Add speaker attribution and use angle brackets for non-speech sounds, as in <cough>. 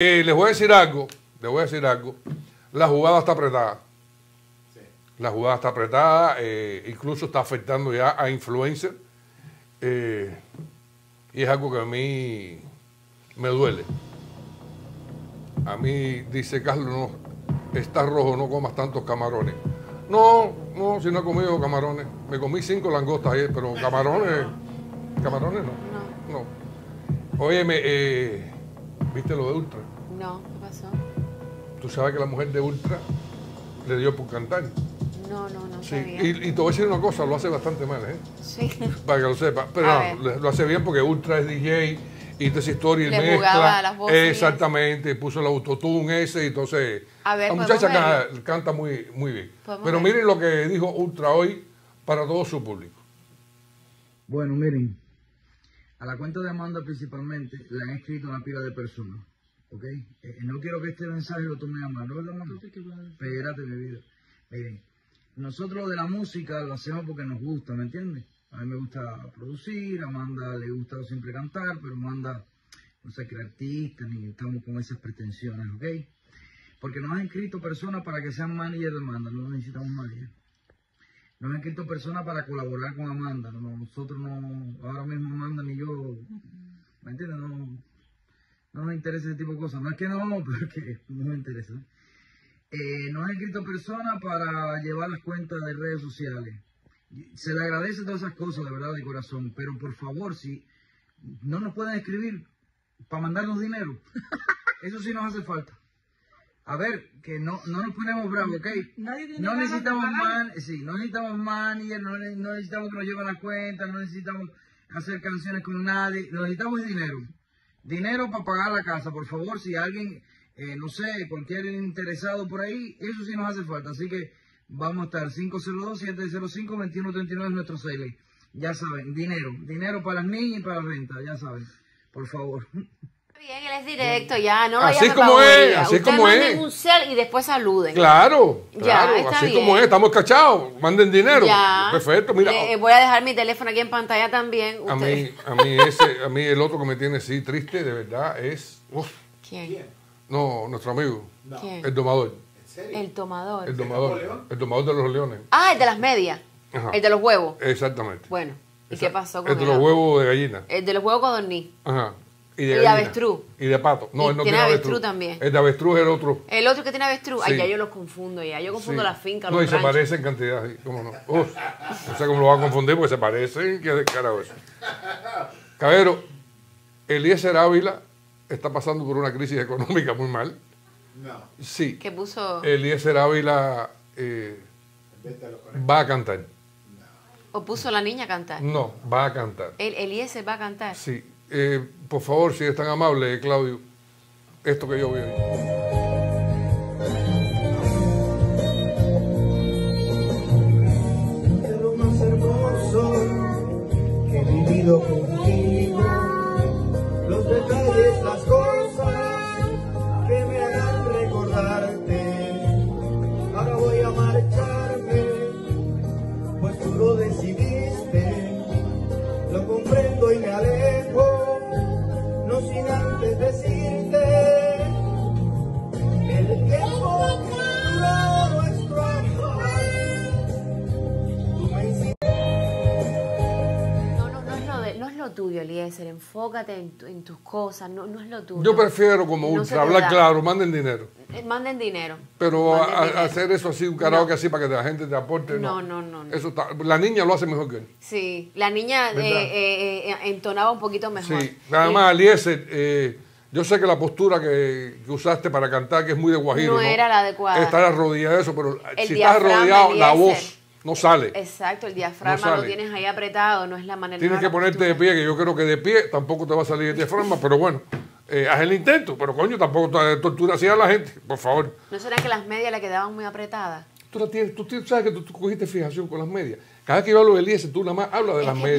Speaker 1: Eh, les voy a decir algo, les voy a decir algo. La jugada está apretada. La jugada está apretada, eh, incluso está afectando ya a influencers. eh, y es algo que a mí me duele. A mí dice Carlos, no, está rojo, no comas tantos camarones. No, no, si no he comido camarones. Me comí cinco langostas ayer, pero camarones, <laughs> camarones no. No. Óyeme, eh, ¿viste lo de Ultra?
Speaker 2: No, ¿qué pasó?
Speaker 1: Tú sabes que la mujer de Ultra le dio por cantar.
Speaker 2: No, no, no
Speaker 1: Sí,
Speaker 2: sabía.
Speaker 1: y, y te voy a decir una cosa, lo hace bastante mal, ¿eh?
Speaker 2: Sí. <laughs>
Speaker 1: Para que lo sepa. Pero no, lo- hace bien porque Ultra es DJ y esa historia y
Speaker 2: Le
Speaker 1: mezcla.
Speaker 2: las voces
Speaker 1: Exactamente, puso el autotune ese y entonces
Speaker 2: A ver,
Speaker 1: la
Speaker 2: ¿podemos
Speaker 1: muchacha canta muy, muy bien.
Speaker 2: ¿Podemos
Speaker 1: Pero
Speaker 2: verlo?
Speaker 1: miren lo que dijo Ultra hoy para todo su público.
Speaker 3: Bueno, miren, a la cuenta de Amanda principalmente le han escrito una pila de personas, ¿ok? Eh, no quiero que este mensaje lo tomen a mano, ¿verdad, Amanda? Espérate, mi vida. Miren, nosotros lo de la música lo hacemos porque nos gusta, ¿me entiendes? A mí me gusta producir, a Amanda le gusta siempre cantar, pero Amanda no se cree artista ni estamos con esas pretensiones, ¿ok? Porque nos han escrito personas para que sean manager de Amanda, no necesitamos manager. Nos han escrito personas para colaborar con Amanda. No, nosotros no, ahora mismo Amanda ni yo, ¿me entiendes? No, no nos interesa ese tipo de cosas. No es que no, <laughs> pero es que no nos interesa. Eh, nos han escrito personas para llevar las cuentas de redes sociales. Se le agradece todas esas cosas, de verdad, de corazón. Pero por favor, si no nos pueden escribir para mandarnos dinero, <laughs> eso sí nos hace falta. A ver, que no, no nos ponemos bravos, ¿ok? no necesitamos man, sí, no necesitamos manager, no, no necesitamos que nos lleven las cuentas, no necesitamos hacer canciones con nadie, lo necesitamos es dinero. Dinero para pagar la casa, por favor, si alguien, eh, no sé, cualquier interesado por ahí, eso sí nos hace falta. Así que vamos a estar 502-705-2139 es nuestro sale. Ya saben, dinero, dinero para las niñas y para la renta, ya saben, por favor. <laughs>
Speaker 2: Bien, él es directo ya, no lo
Speaker 1: Así
Speaker 2: llame
Speaker 1: como es, así como
Speaker 2: manden
Speaker 1: es.
Speaker 2: un cel y después saluden.
Speaker 1: Claro,
Speaker 2: Ya,
Speaker 1: claro,
Speaker 2: está
Speaker 1: así
Speaker 2: bien.
Speaker 1: como es, estamos cachados, manden dinero.
Speaker 2: Ya.
Speaker 1: Perfecto, mira.
Speaker 2: Le- voy a dejar mi teléfono aquí en pantalla también.
Speaker 1: A mí, a mí ese, a mí el otro que me tiene así triste, de verdad, es uf,
Speaker 2: ¿Quién?
Speaker 1: no, nuestro amigo,
Speaker 2: ¿Quién?
Speaker 1: el domador,
Speaker 2: El tomador.
Speaker 1: el domador, el domador de los leones.
Speaker 2: Ah, el de las medias.
Speaker 1: Ajá.
Speaker 2: El de los huevos.
Speaker 1: Exactamente.
Speaker 2: Bueno, ¿y qué pasó con
Speaker 1: El de los huevos de gallina.
Speaker 2: El de los huevos codorniz.
Speaker 1: Ajá. Y
Speaker 2: Y
Speaker 1: de
Speaker 2: de
Speaker 1: gallina.
Speaker 2: avestruz.
Speaker 1: Y de pato. No,
Speaker 2: Y
Speaker 1: él no
Speaker 2: tiene
Speaker 1: tiene
Speaker 2: avestruz también.
Speaker 1: El de avestruz es el otro.
Speaker 2: El otro que tiene avestruz. Ay,
Speaker 1: Sí.
Speaker 2: ya yo los confundo ya. Yo confundo
Speaker 1: Sí.
Speaker 2: la finca,
Speaker 1: No,
Speaker 2: los
Speaker 1: y se
Speaker 2: ranchos.
Speaker 1: parece en cantidad, sí, cómo no. Uf, no sé cómo lo va a confundir porque se parecen. ¿Qué de carajo eso? Cabero, Eliezer Ávila está pasando por una crisis económica muy mal.
Speaker 4: No,
Speaker 1: Sí.
Speaker 2: Que puso...
Speaker 1: Eliezer Ávila eh, va a cantar.
Speaker 2: O puso la niña a cantar.
Speaker 1: No, va a cantar.
Speaker 2: El Eliezer va a cantar.
Speaker 1: Sí. Eh, por favor, si es tan amable, Claudio, esto que yo veo.
Speaker 2: Tuyo, Eliezer. Enfócate en, tu- en tus cosas. No, no es lo tuyo.
Speaker 1: Yo prefiero como
Speaker 2: No
Speaker 1: ultra hablar
Speaker 2: da.
Speaker 1: claro, manden dinero.
Speaker 2: Eh, Manden dinero.
Speaker 1: Pero a-
Speaker 2: Manden
Speaker 1: a-
Speaker 2: dinero.
Speaker 1: hacer eso así, un karaoke así para que la gente te aporte, no.
Speaker 2: No, no, no, no.
Speaker 1: Eso está, la niña lo hace mejor que él.
Speaker 2: Sí, la niña eh, eh, entonaba un poquito mejor.
Speaker 1: Sí, nada más, Eliezer, eh, yo sé que la postura que, que usaste para cantar, que es muy de guajiro,
Speaker 2: No era la adecuada.
Speaker 1: Estar arrodillado de eso, pero
Speaker 2: El
Speaker 1: si estás arrodillado, la voz no sale.
Speaker 2: Exacto, el diafragma
Speaker 1: No
Speaker 2: lo tienes ahí apretado, no es la manera.
Speaker 1: Tienes que ponerte de pie, que yo creo que de pie tampoco te va a salir el diafragma, pero bueno, eh, haz el intento, pero coño, tampoco te tortura así a la gente, por favor.
Speaker 2: ¿No será que las medias le quedaban muy apretadas?
Speaker 1: Tú, la tienes, tú, sabes que tú, tú cogiste fijación con las medias. Cada que yo hablo de Eliezer, tú nada más hablas de
Speaker 2: Es
Speaker 1: las medias.